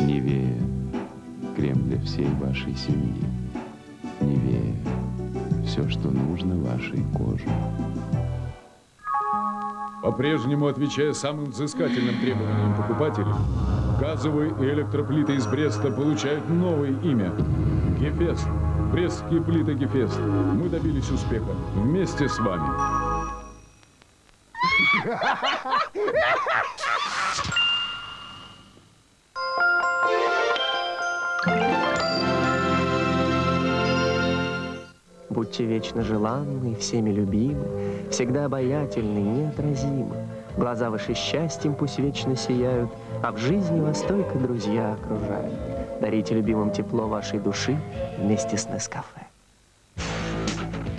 Невея. Крем для всей вашей семьи. Невея. Все, что нужно вашей коже. По-прежнему отвечая самым взыскательным требованиям покупателей, газовые и электроплиты из Бреста получают новое имя – Гефест. Брестские плиты Гефест. Мы добились успеха вместе с вами. Будьте вечно желанны, всеми любимы, Всегда обаятельны, неотразимы. Глаза ваши счастьем пусть вечно сияют, А в жизни вас только друзья окружают. Дарите любимым тепло вашей души Вместе с Нескафе.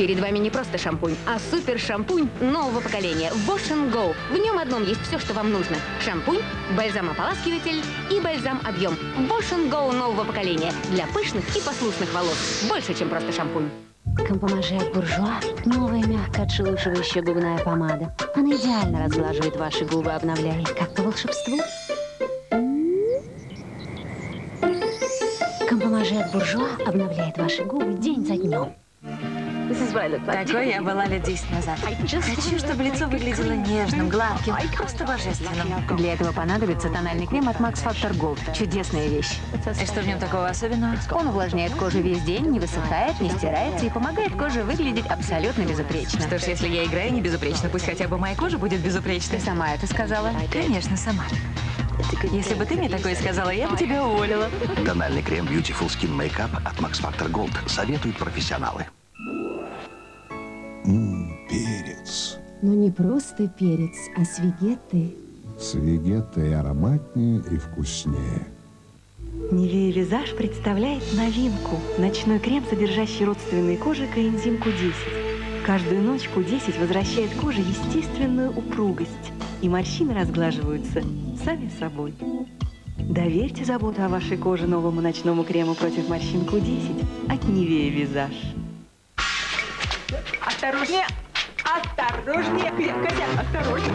Перед вами не просто шампунь, а супер-шампунь нового поколения Wash Go. В нем одном есть все, что вам нужно. Шампунь, бальзам-ополаскиватель и бальзам-объем. Wash Go нового поколения для пышных и послушных волос. Больше, чем просто шампунь. Компомаже от буржуа – новая мягко отшелушивающая губная помада. Она идеально разглаживает ваши губы, обновляя их, как по волшебству. Компомаже от буржуа обновляет ваши губы день за днем. Такой я была лет 10 назад. Хочу, чтобы лицо выглядело нежным, гладким, просто божественным. Для этого понадобится тональный крем от Max Factor Gold. Чудесная вещь. И что в нем такого особенного? Он увлажняет кожу весь день, не высыхает, не стирается и помогает коже выглядеть абсолютно безупречно. Что ж, если я играю не безупречно, пусть хотя бы моя кожа будет безупречной. Ты сама это сказала? Конечно, сама. Если бы ты мне такое сказала, я бы тебя уволила. Тональный крем Beautiful Skin Makeup от Max Factor Gold советуют профессионалы. Ммм, перец. Но не просто перец, а свигеты. Свигеты и ароматнее, и вкуснее. Нивея Визаж представляет новинку. Ночной крем, содержащий родственные кожи коэнзим Q10. Каждую ночь Q10 возвращает коже естественную упругость. И морщины разглаживаются сами собой. Доверьте заботу о вашей коже новому ночному крему против морщин Q10 от Нивея Визаж. Осторожнее! Осторожнее! Катя, осторожнее!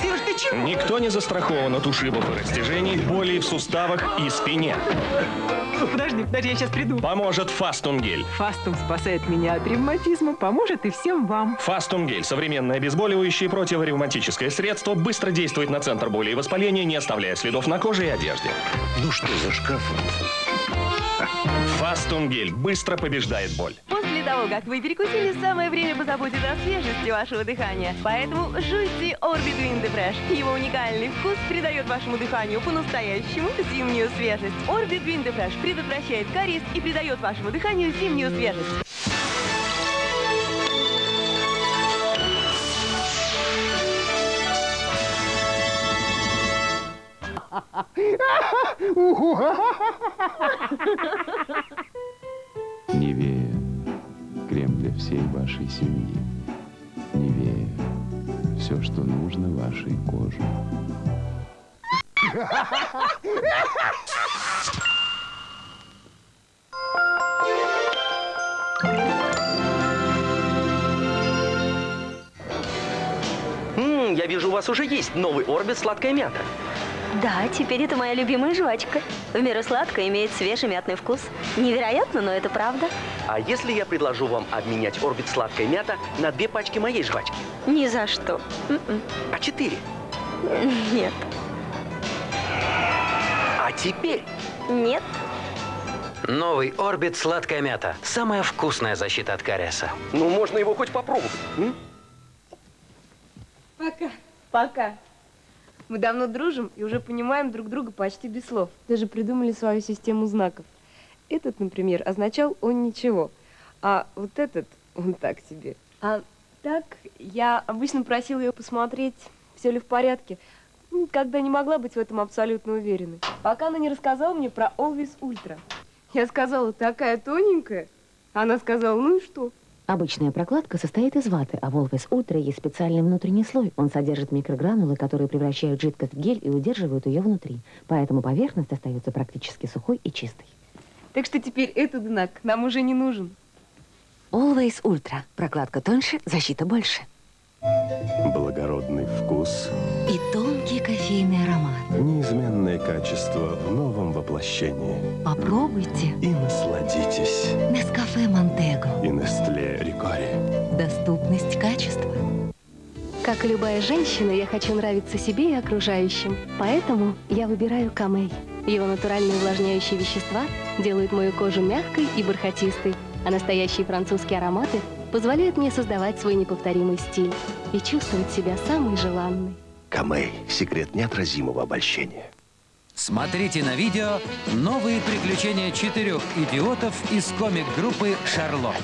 Сереж, ты чего? Никто не застрахован от ушибов и растяжений, боли в суставах и спине. Подожди, подожди, я сейчас приду. Поможет Фастунгель. Фастум спасает меня от ревматизма, поможет и всем вам. Фастунгель – современное обезболивающее противоревматическое средство, быстро действует на центр боли и воспаления, не оставляя следов на коже и одежде. Ну что за шкаф? Фастунгель быстро побеждает боль. После того, как вы перекусили, самое время позаботиться о свежести вашего дыхания. Поэтому жуйте Orbit Wind Fresh. Его уникальный вкус придает вашему дыханию по-настоящему зимнюю свежесть. Orbit Wind Fresh предотвращает кариес и придает вашему дыханию зимнюю свежесть. Невея. Крем всей вашей семьи. Невея. Все, что нужно вашей коже. Ммм, я вижу, у вас уже есть новый орбит сладкая мята. Да, теперь это моя любимая жвачка. В меру сладкая имеет свежий мятный вкус. Невероятно, но это правда. А если я предложу вам обменять орбит сладкая мята на две пачки моей жвачки? Ни за что. М-м. А четыре? Нет. А теперь? Нет. Новый Орбит сладкая мята. Самая вкусная защита от кариеса. Ну, можно его хоть попробовать. м? Пока. Пока. Мы давно дружим и уже понимаем друг друга почти без слов. Даже придумали свою систему знаков. Этот, например, означал «он ничего», а вот этот «он так себе». А так я обычно просила ее посмотреть, все ли в порядке, ну, когда не могла быть в этом абсолютно уверенной. Пока она не рассказала мне про Always Ultra. Я сказала, такая тоненькая. Она сказала, ну и что? Обычная прокладка состоит из ваты, а в Volvis Ultra есть специальный внутренний слой. Он содержит микрогранулы, которые превращают жидкость в гель и удерживают ее внутри. Поэтому поверхность остается практически сухой и чистой. Так что теперь этот знак нам уже не нужен. Always Ultra. Прокладка тоньше, защита больше. Благородный вкус. И кофейный аромат. Неизменное качество в новом воплощении. Попробуйте. И насладитесь. Нескафе Montego. И Nestlé Ricoré. Доступность качества. Как и любая женщина, я хочу нравиться себе и окружающим. Поэтому я выбираю Камей. Его натуральные увлажняющие вещества делают мою кожу мягкой и бархатистой, а настоящие французские ароматы позволяют мне создавать свой неповторимый стиль и чувствовать себя самой желанной. Камей. Секрет неотразимого обольщения. Смотрите на видео новые приключения четырех идиотов из комик-группы «Шарлот».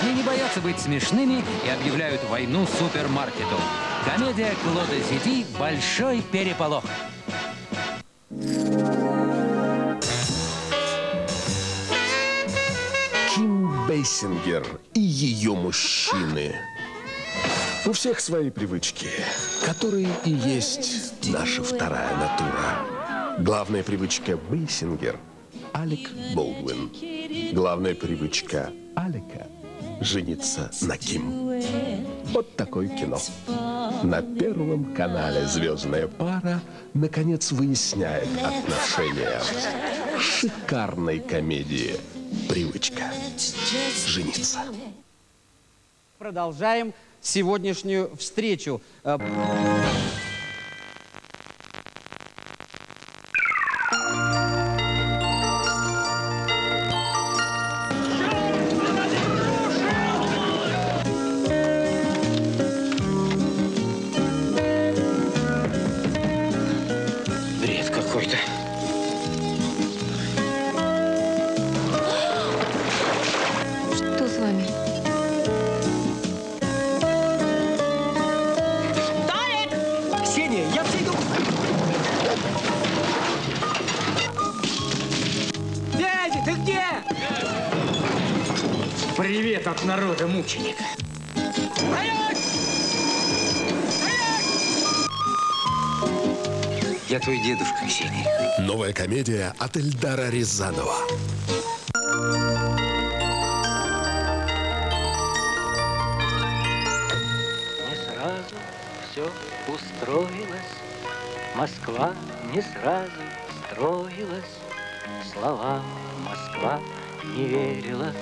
Они не боятся быть смешными и объявляют войну супермаркету. Комедия Клода Зиди «Большой переполох». Ким Бейсингер и ее мужчины. У всех свои привычки, которые и есть наша вторая натура. Главная привычка Бейсингер – Алек Болдуин. Главная привычка Алека – жениться на Ким. Вот такое кино. На Первом канале «Звездная пара» наконец выясняет отношения шикарной комедии «Привычка жениться». Продолжаем сегодняшнюю встречу. Привет от народа мученика. Я твой дедушка, Ксения. Новая комедия от Эльдара Рязанова. Не сразу все устроилось, Москва не сразу строилась, Словам Москва не верила,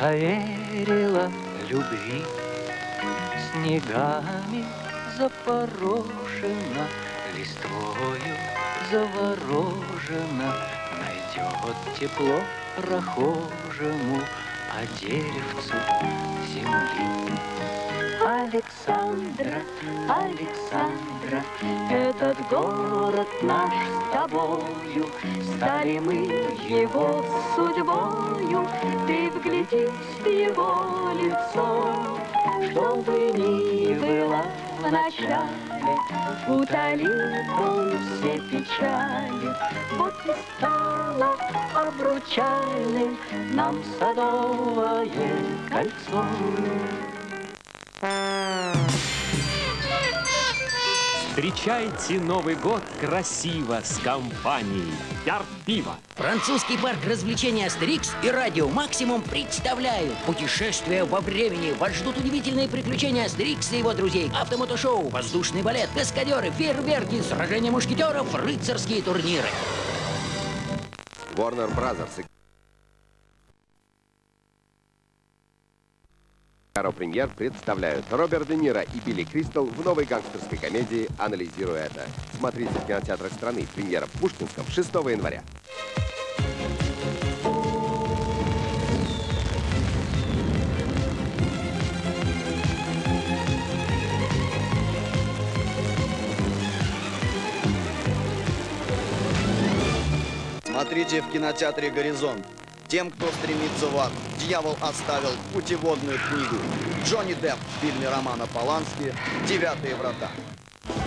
А верила любви. Снегами запорошена, Листвою заворожена, Найдет тепло прохожему, А деревцу земли. Александра, Александра, этот город наш с тобою, Стали мы его судьбою, Ты вглядись в его лицо, Чтобы ни было в начале, Утолит он все печали, Вот и стало обручальным Нам садовое кольцо. Встречайте Новый год красиво с компанией Пиво. Французский парк развлечений Астерикс и Радио Максимум представляют путешествия во времени. Вас ждут удивительные приключения Астерикса и его друзей. Автомотошоу, воздушный балет, каскадеры, фейерверки, сражения мушкетеров, рыцарские турниры. Warner Brothers и Каро Премьер представляют Роберт Де Ниро и Билли Кристал в новой гангстерской комедии «Анализируя это». Смотрите в кинотеатрах страны. Премьера в Пушкинском 6 января. Смотрите в кинотеатре «Горизонт». Тем, кто стремится в ад, дьявол оставил путеводную книгу. Джонни Депп в фильме Романа Полански «Девятые врата».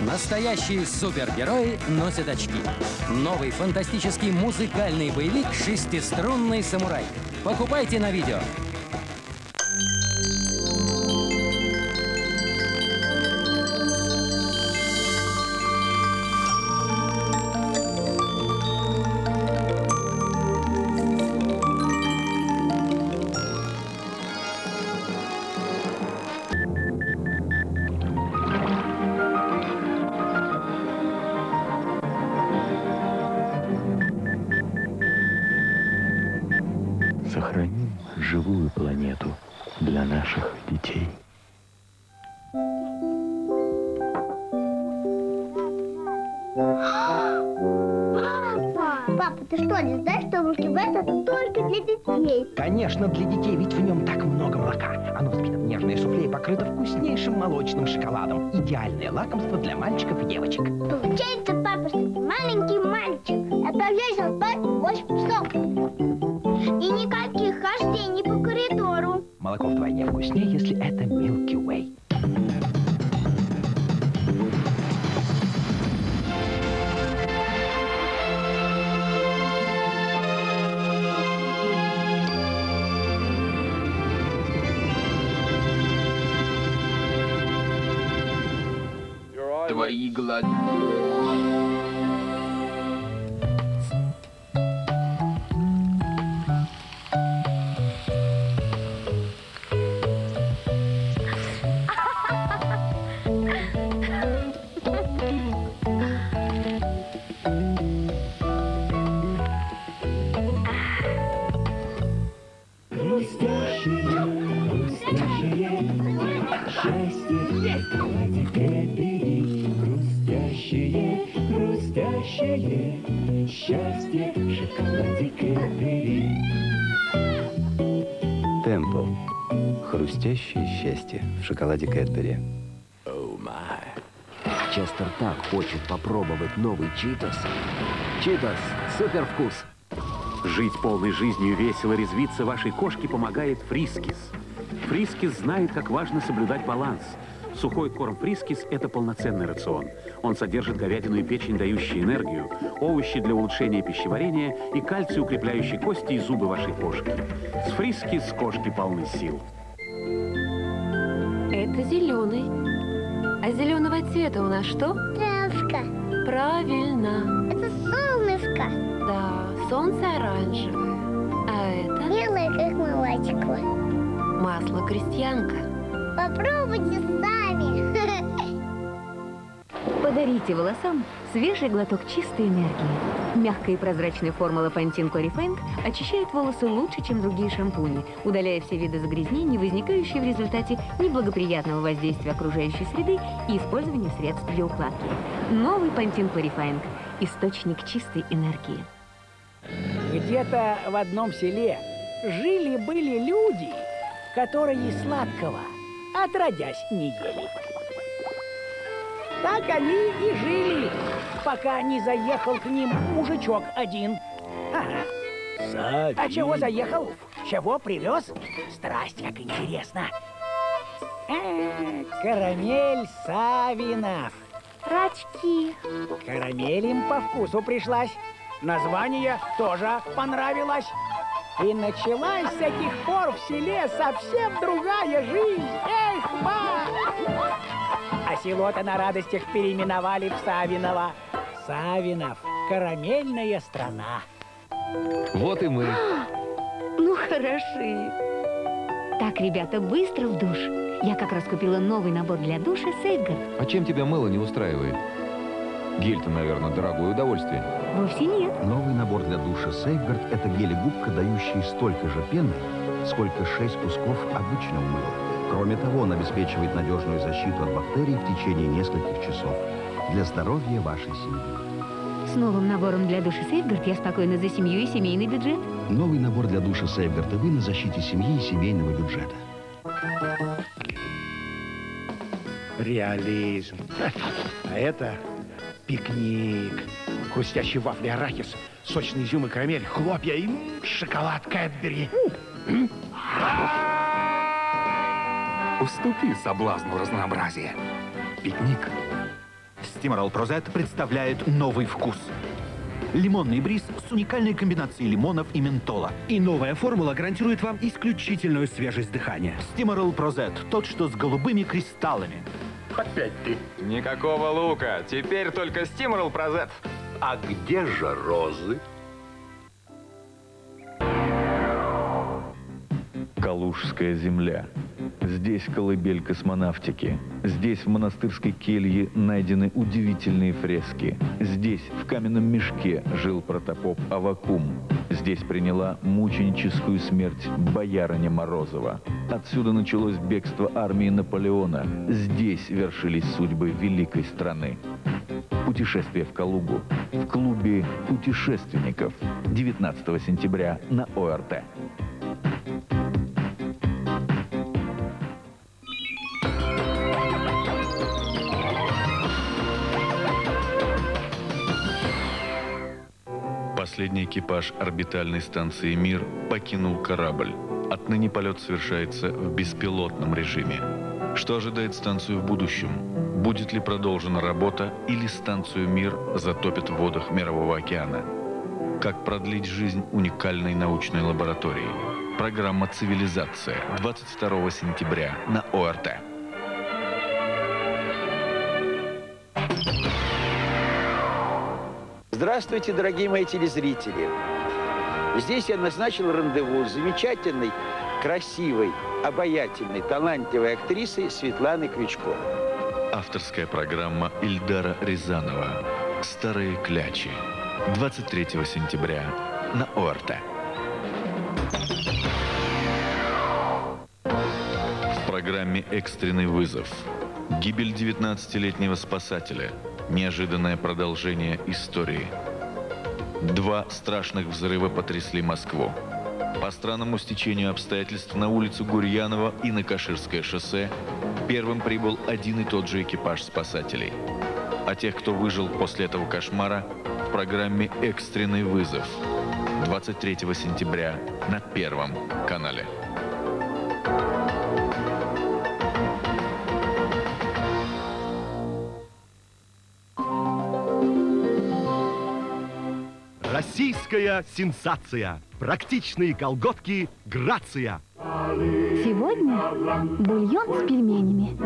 Настоящие супергерои носят очки. Новый фантастический музыкальный боевик «Шестиструнный самурай». Покупайте на видео. Way это только для детей? Конечно, для детей, ведь в нем так много молока. Оно взбито в нежное суфле и покрыто вкуснейшим молочным шоколадом. Идеальное лакомство для мальчиков и девочек. Получается, папа, что ты маленький мальчик. Отправляешься спать в 8 часов. И никаких хождений по коридору. Молоко вдвойне вкуснее, если это Milky Темпо. Хрустящее счастье в шоколаде Кэдбери. Честер так хочет попробовать новый Читос. Читос, супер вкус. Жить полной жизнью и весело резвиться вашей кошке помогает Фрискис. Фрискис знает, как важно соблюдать баланс. Сухой корм Фрискис – это полноценный рацион. Он содержит говядину и печень, дающие энергию, овощи для улучшения пищеварения и кальций, укрепляющий кости и зубы вашей кошки. С Фрискис кошки полны сил. Это зеленый. А зеленого цвета у нас что? Травка. Правильно. Это солнышко. Да, солнце оранжевое. А это? Белое, как молочко. Масло крестьянка. Попробуйте сами. Подарите волосам свежий глоток чистой энергии. Мягкая и прозрачная формула Pantene Pro-V очищает волосы лучше, чем другие шампуни, удаляя все виды загрязнений, возникающие в результате неблагоприятного воздействия окружающей среды и использования средств для укладки. Новый Pantene Clarifying – источник чистой энергии. Где-то в одном селе жили-были люди, которые сладкого отродясь не ели. Так они и жили, пока не заехал к ним мужичок один. Ага. А чего заехал? Чего привез? Страсть, как интересно. А, карамель Савинов. Рачки. Карамель им по вкусу пришлась. Название тоже понравилось. И началась с этих пор в селе совсем другая жизнь. Эх, ма! А село-то на радостях переименовали в Савиново. Савинов – карамельная страна. Вот и мы. Ну, хороши. Так, ребята, быстро в душ. Я как раз купила новый набор для душа Сейфгард. А чем тебя мыло не устраивает? Гель-то, наверное, дорогое удовольствие. Вовсе нет. Новый набор для душа Safeguard – это гель-губка, дающий столько же пены, сколько 6 кусков обычного мыла. Кроме того, он обеспечивает надежную защиту от бактерий в течение нескольких часов для здоровья вашей семьи. С новым набором для душа Сейфгард я спокойна за семью и семейный бюджет. Новый набор для душа Safeguard и вы на защите семьи и семейного бюджета. Реализм. А это пикник. Хрустящий вафли арахис, сочный изюм и карамель, хлопья и м, шоколад Кэтбери. М. Уступи соблазну разнообразия. Пикник. Стиморал Прозет представляет новый вкус. Лимонный бриз с уникальной комбинацией лимонов и ментола. И новая формула гарантирует вам исключительную свежесть дыхания. Стиморал Прозет, тот, что с голубыми кристаллами. Опять ты. Никакого лука. Теперь только стимурал прозет. А где же розы? Калужская земля. Здесь колыбель космонавтики. Здесь в монастырской келье найдены удивительные фрески. Здесь в каменном мешке жил протопоп Авакум. Здесь приняла мученическую смерть боярыня Морозова. Отсюда началось бегство армии Наполеона. Здесь вершились судьбы великой страны. Путешествие в Калугу в клубе путешественников 19 сентября на ОРТ. Последний экипаж орбитальной станции «Мир» покинул корабль. Отныне полет совершается в беспилотном режиме. Что ожидает станцию в будущем? Будет ли продолжена работа или станцию «Мир» затопит в водах Мирового океана? Как продлить жизнь уникальной научной лаборатории? Программа «Цивилизация» 22 сентября на ОРТ. Здравствуйте, дорогие мои телезрители. Здесь я назначил рандеву с замечательной, красивой, обаятельной, талантливой актрисой Светланой Крючко. Авторская программа Ильдара Рязанова «Старые клячи» 23 сентября на ОРТ. В программе «Экстренный вызов» гибель 19-летнего спасателя, неожиданное продолжение истории. Два страшных взрыва потрясли Москву. По странному стечению обстоятельств на улицу Гурьянова и на Каширское шоссе первым прибыл один и тот же экипаж спасателей. А тех, кто выжил после этого кошмара, в программе «Экстренный вызов» 23 сентября на Первом канале. Российская сенсация. Практичные колготки «Грация». Сегодня бульон с пельменями.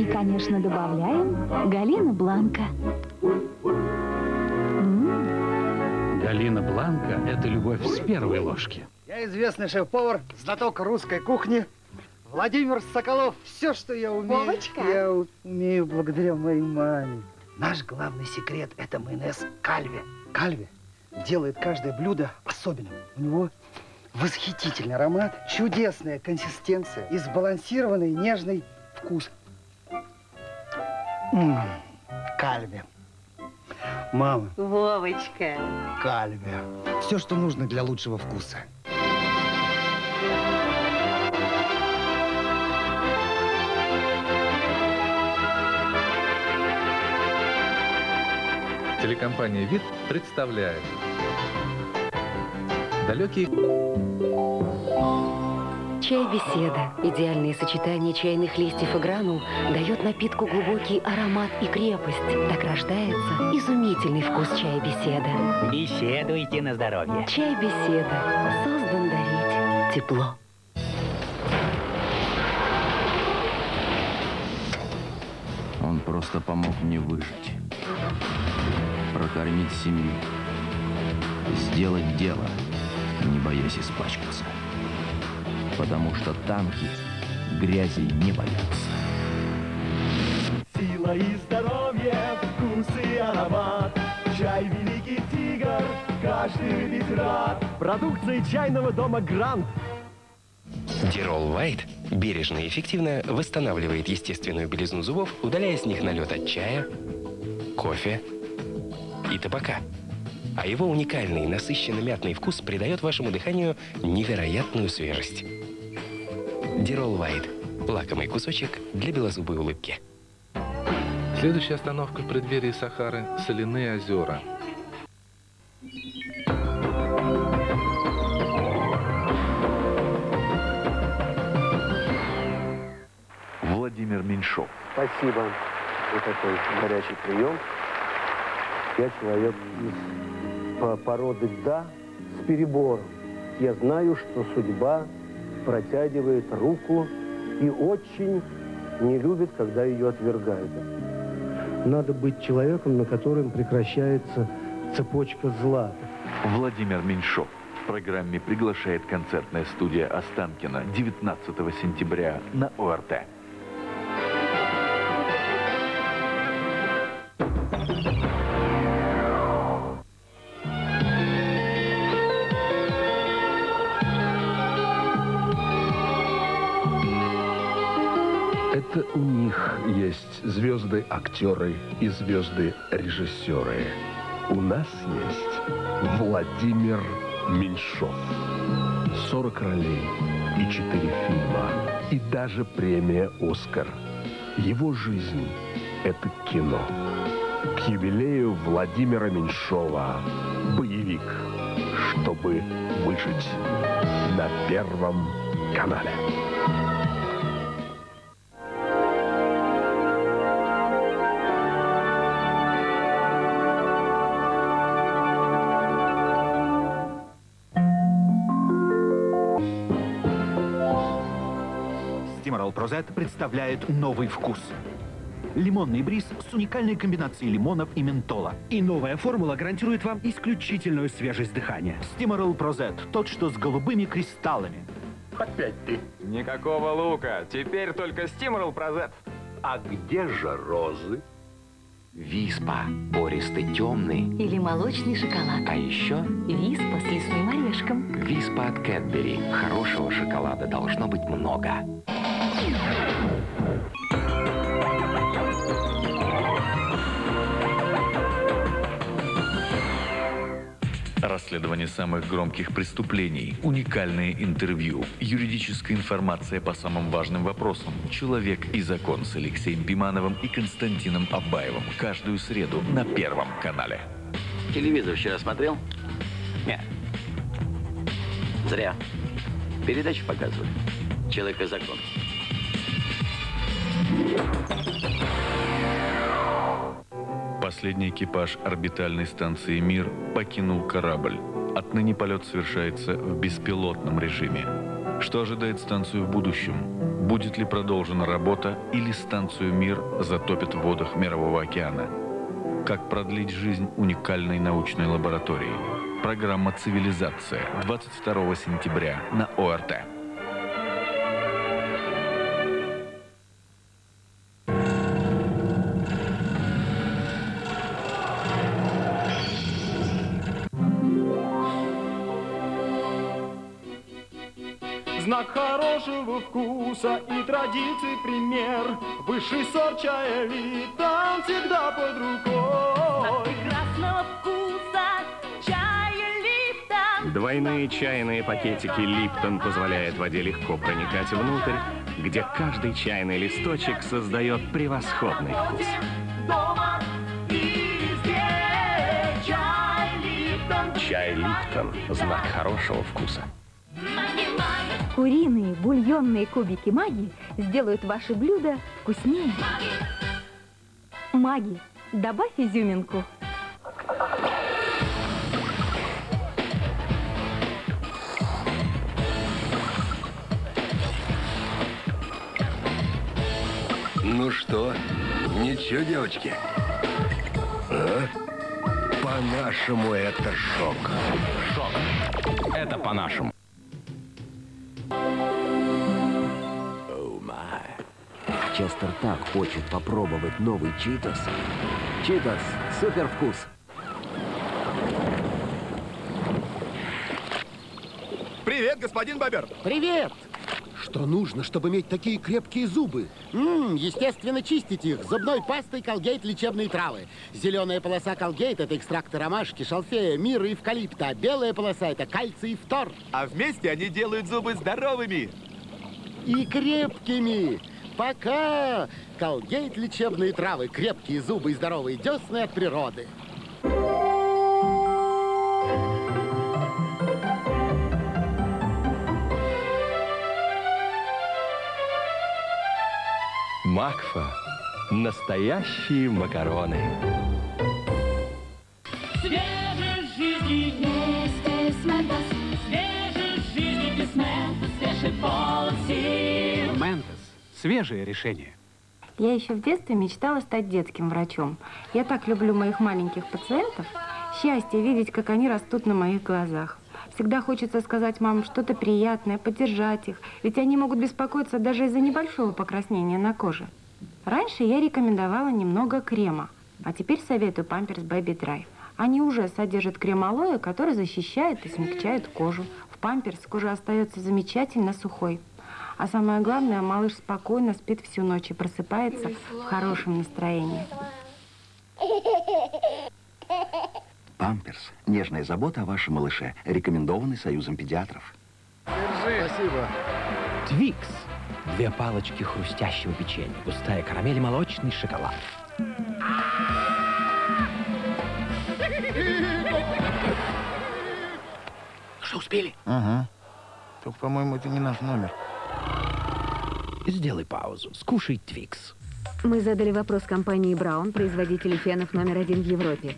И, конечно, добавляем Галина Бланка. Галина Бланка – это любовь с первой ложки. Я известный шеф-повар, знаток русской кухни. Владимир Соколов. Все, что я умею, Вовочка. я умею благодаря моей маме. Наш главный секрет – это майонез кальве. Кальве делает каждое блюдо особенным. У него восхитительный аромат, чудесная консистенция и сбалансированный нежный вкус. М, Кальве. Мама, Вовочка. кальве. Все, что нужно для лучшего вкуса. Телекомпания «Вид» представляет Далекий Чай-беседа. Идеальное сочетание чайных листьев и гранул дает напитку глубокий аромат и крепость. Так рождается изумительный вкус чая-беседа. Беседуйте на здоровье. Чай-беседа. Создан дарить тепло. Он просто помог мне выжить. Прокормить семью. Сделать дело, не боясь испачкаться. Потому что танки грязи не боятся. Сила и здоровье, вкус и аромат. Чай великий тигр, каждый ведь рад. Продукция чайного дома Грант. Дирол White бережно и эффективно восстанавливает естественную белизну зубов, удаляя с них налет от чая, кофе и табака. А его уникальный насыщенно-мятный вкус придает вашему дыханию невероятную свежесть. Дирол White – лакомый кусочек для белозубой улыбки. Следующая остановка в преддверии Сахары – Соляные озера. Владимир Меньшов. Спасибо за такой горячий прием. Я человек из по- породы «да» с перебором. Я знаю, что судьба протягивает руку и очень не любит, когда ее отвергают. Надо быть человеком, на котором прекращается цепочка зла. Владимир Меньшов в программе приглашает концертная студия Останкина 19 сентября на ОРТ. Звезды-актеры и звезды-режиссеры. У нас есть Владимир Меньшов. 40 ролей и 4 фильма. И даже премия «Оскар». Его жизнь – это кино. К юбилею Владимира Меньшова. Боевик. Чтобы выжить. На Первом канале. Стиморал Прозет представляет новый вкус. Лимонный бриз с уникальной комбинацией лимонов и ментола. И новая формула гарантирует вам исключительную свежесть дыхания. Стиморал Прозет, тот, что с голубыми кристаллами. Опять ты. Никакого лука. Теперь только стимул прозет. А где же розы? Виспа. Пористый темный. Или молочный шоколад. А еще Виспа с лесным орешком. Виспа от Кэтбери. Хорошего шоколада должно быть много. Расследование самых громких преступлений, уникальные интервью, юридическая информация по самым важным вопросам, человек и закон с Алексеем Пимановым и Константином Абаевым каждую среду на Первом канале. Телевизор вчера смотрел? Нет. Зря. Передачу показывали. Человек и закон. Последний экипаж орбитальной станции «Мир» покинул корабль. Отныне полет совершается в беспилотном режиме. Что ожидает станцию в будущем? Будет ли продолжена работа или станцию «Мир» затопит в водах Мирового океана? Как продлить жизнь уникальной научной лаборатории? Программа «Цивилизация» 22 сентября на ОРТ. Хорошего вкуса и традиций пример. Высший сорт чая Липтон всегда под рукой. прекрасного вкуса чая Липтон. Двойные чайные пакетики Липтон позволяют воде легко проникать внутрь, где каждый чайный листочек создает превосходный вкус. Дома и везде чай Липтон. Чай Липтон – знак хорошего вкуса. Куриные бульонные кубики маги сделают ваши блюда вкуснее. Маги, добавь изюминку. Ну что, ничего, девочки? А? По-нашему это шок. Шок. Это по-нашему. Честер так хочет попробовать новый Читос. Читос, супер вкус. Привет, господин Бобер. Привет! Что нужно, чтобы иметь такие крепкие зубы? Ммм, естественно, чистить их зубной пастой Колгейт лечебные травы. Зеленая полоса Колгейт – это экстракты ромашки, шалфея, мира и эвкалипта. А белая полоса – это кальций и фтор. А вместе они делают зубы здоровыми. И крепкими. Пока! Колгейт лечебные травы, крепкие зубы и здоровые десны от природы. Макфа. Настоящие макароны. Свежей жизни Свежее решение. Я еще в детстве мечтала стать детским врачом. Я так люблю моих маленьких пациентов. Счастье видеть, как они растут на моих глазах. Всегда хочется сказать мамам что-то приятное, поддержать их, ведь они могут беспокоиться даже из-за небольшого покраснения на коже. Раньше я рекомендовала немного крема, а теперь советую памперс Baby Dry. Они уже содержат крем алоэ, который защищает и смягчает кожу. В памперс кожа остается замечательно сухой. А самое главное, малыш спокойно спит всю ночь и просыпается в хорошем настроении. Памперс. Нежная забота о вашем малыше. Рекомендованный Союзом педиатров. Спасибо. Твикс. Две палочки хрустящего печенья, густая карамель и молочный шоколад. Что, успели? Ага. Только, по-моему, это не наш номер. Сделай паузу. Скушай Твикс. Мы задали вопрос компании Браун, производителю фенов номер один в Европе.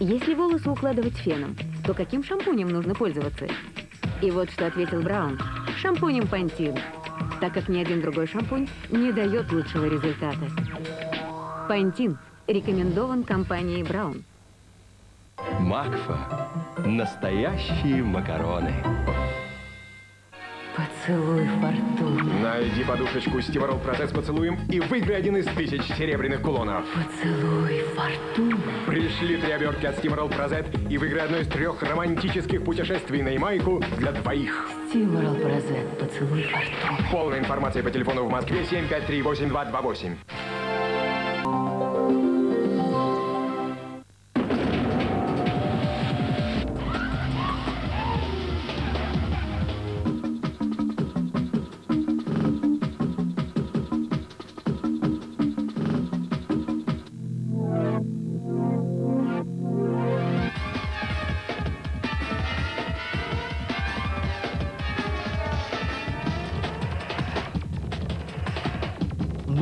Если волосы укладывать феном, то каким шампунем нужно пользоваться? И вот что ответил Браун. Шампунем Пантин, так как ни один другой шампунь не дает лучшего результата. Пантин рекомендован компанией Браун. Макфа. Настоящие макароны. Поцелуй фортуны. Найди подушечку Стиморол Процесс поцелуем и выиграй один из тысяч серебряных кулонов. Поцелуй фортуны. Пришли три обертки от Стиморол Прозет и выиграй одно из трех романтических путешествий на Ямайку для двоих. Стиморал Прозет. Поцелуй фортуны. Полная информация по телефону в Москве 7538228.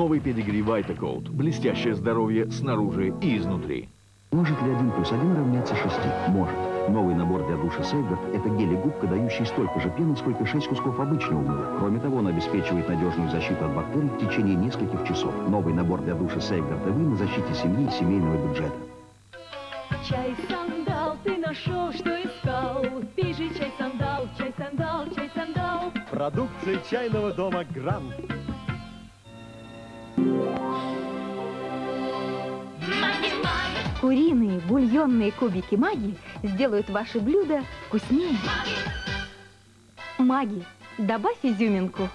Новый педигри Вайтакоут. Блестящее здоровье снаружи и изнутри. Может ли один плюс один равняться шести? Может. Новый набор для душа Сейгард – это гель и губка, дающий столько же пены, сколько 6 кусков обычного мыла. Кроме того, он обеспечивает надежную защиту от бактерий в течение нескольких часов. Новый набор для душа Сейгард и вы на защите семьи и семейного бюджета. Чай сандал, ты нашел, что искал. Пей же чай сандал, чай сандал, чай сандал. Продукция чайного дома Грант. Куриные бульонные кубики маги сделают ваши блюда вкуснее. Маги, добавь изюминку.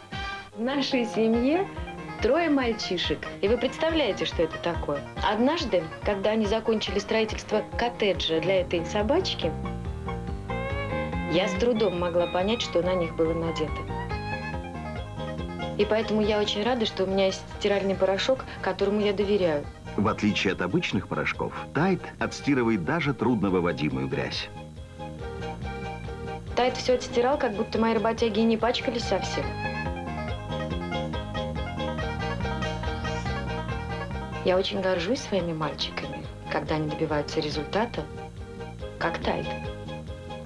В нашей семье трое мальчишек. И вы представляете, что это такое? Однажды, когда они закончили строительство коттеджа для этой собачки, я с трудом могла понять, что на них было надето. И поэтому я очень рада, что у меня есть стиральный порошок, которому я доверяю. В отличие от обычных порошков, Тайд отстирывает даже трудновыводимую грязь. Тайт все отстирал, как будто мои работяги не пачкались совсем. Я очень горжусь своими мальчиками, когда они добиваются результата, как Тайт.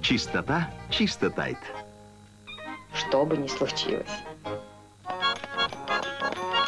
Чистота, чисто Тайд. Что бы ни случилось.